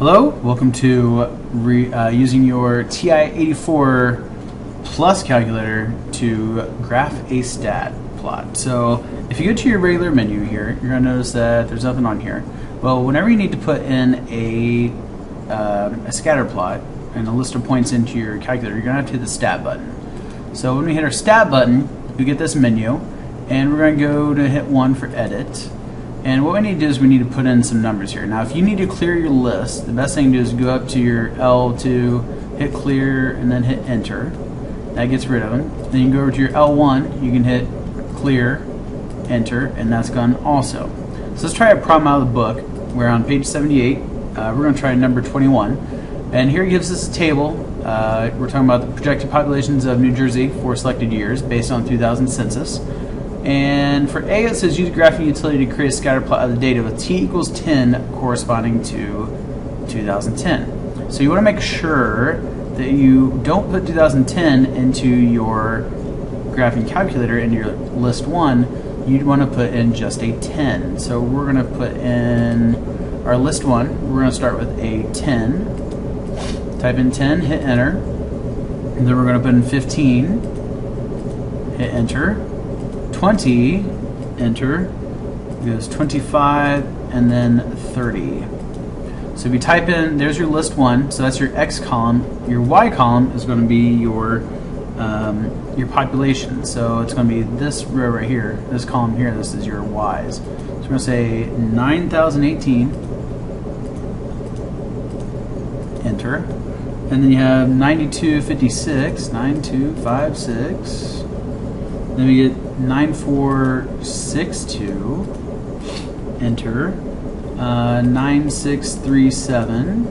Hello, welcome to re, uh, using your TI-84 Plus calculator to graph a stat plot. So if you go to your regular menu here, you're going to notice that there's nothing on here. Well, whenever you need to put in a, uh, a scatter plot and a list of points into your calculator, you're going to have to hit the stat button. So when we hit our stat button, you get this menu, and we're going to go to hit 1 for edit. And what we need to do is we need to put in some numbers here. Now if you need to clear your list, the best thing to do is go up to your L2, hit clear, and then hit enter. That gets rid of them. Then you go over to your L1, you can hit clear, enter, and that's gone also. So let's try a problem out of the book. We're on page 78. Uh, we're going to try number 21. And here it gives us a table. Uh, we're talking about the projected populations of New Jersey for selected years based on 2000 census. And for A, it says use graphing utility to create a scatter plot of the data with t equals 10 corresponding to 2010. So you want to make sure that you don't put 2010 into your graphing calculator in your list 1. You'd want to put in just a 10. So we're going to put in our list 1. We're going to start with a 10. Type in 10, hit enter. And then we're going to put in 15. Hit enter. 20, enter, goes 25, and then 30. So if you type in, there's your list one, so that's your X column. Your Y column is going to be your um, your population. So it's going to be this row right here, this column here, this is your Ys. So we're going to say 9,018, enter. And then you have 9256, 9256. Then we get 9462, enter, uh, 9637,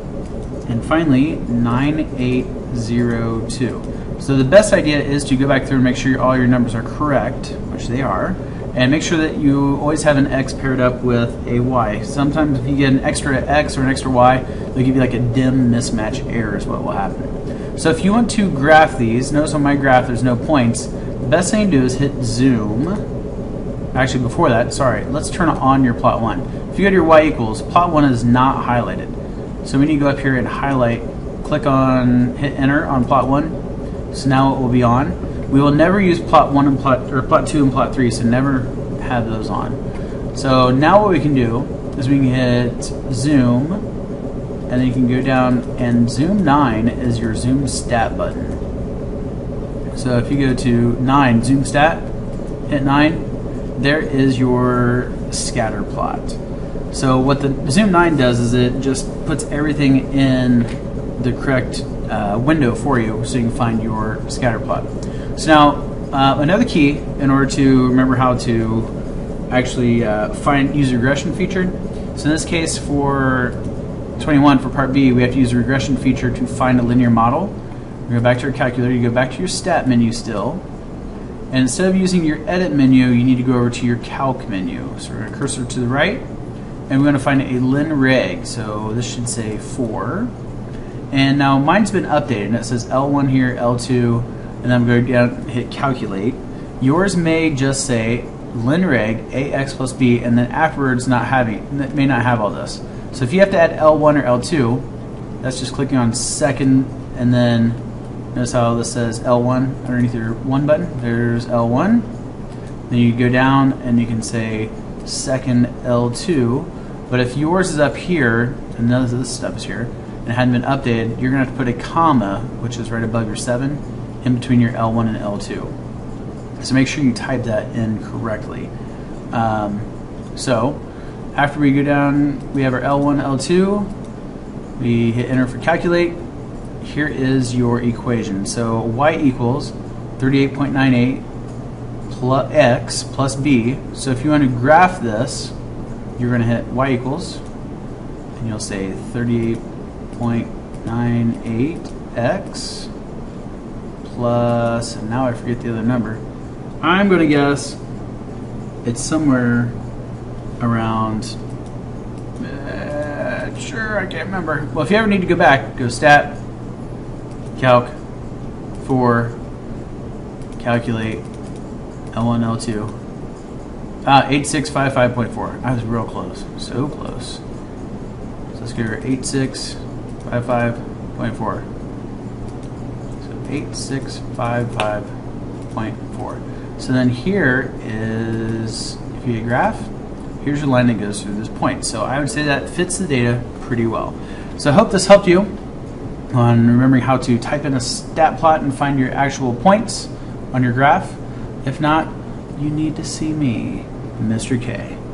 and finally 9802. So the best idea is to go back through and make sure all your numbers are correct, which they are, and make sure that you always have an X paired up with a Y. Sometimes if you get an extra X or an extra Y, they'll give you like a dim mismatch error is what will happen. So if you want to graph these, notice on my graph there's no points, best thing to do is hit zoom. Actually, before that, sorry, let's turn on your plot one. If you go to your y equals, plot one is not highlighted. So we need to go up here and highlight, click on, hit enter on plot one. So now it will be on. We will never use plot one and plot, or plot two and plot three, so never have those on. So now what we can do is we can hit zoom, and then you can go down and zoom 9 is your zoom stat button. So if you go to 9, zoom stat, hit 9, there is your scatter plot. So what the zoom 9 does is it just puts everything in the correct uh, window for you so you can find your scatter plot. So now uh, another key in order to remember how to actually uh, find use regression feature. So in this case for 21 for part B we have to use a regression feature to find a linear model. You go back to your calculator, you go back to your stat menu still, and instead of using your edit menu, you need to go over to your calc menu. So we're going to cursor to the right, and we're going to find a linreg. So this should say 4. And now mine's been updated, and it says L1 here, L2, and I'm going to down hit calculate. Yours may just say linreg ax plus b, and then afterwards not having, may not have all this. So if you have to add L1 or L2, that's just clicking on second, and then Notice how this says L1 underneath your 1 button. There's L1. Then you go down and you can say second L2. But if yours is up here, and none of this stuff is here, and it hadn't been updated, you're going to have to put a comma, which is right above your 7, in between your L1 and L2. So make sure you type that in correctly. Um, so after we go down, we have our L1, L2. We hit enter for calculate here is your equation. So y equals 38.98 plus x plus b. So if you want to graph this, you're going to hit y equals, and you'll say 38.98x plus, and now I forget the other number. I'm going to guess it's somewhere around, uh, sure, I can't remember. Well, if you ever need to go back, go stat, calc for calculate L1, L2. Ah, 8655.4. I was real close. So close. So let's go here, 8655.4. So 8655.4. So then here is, if you get a graph, here's your line that goes through this point. So I would say that fits the data pretty well. So I hope this helped you on remembering how to type in a stat plot and find your actual points on your graph. If not, you need to see me, Mr. K.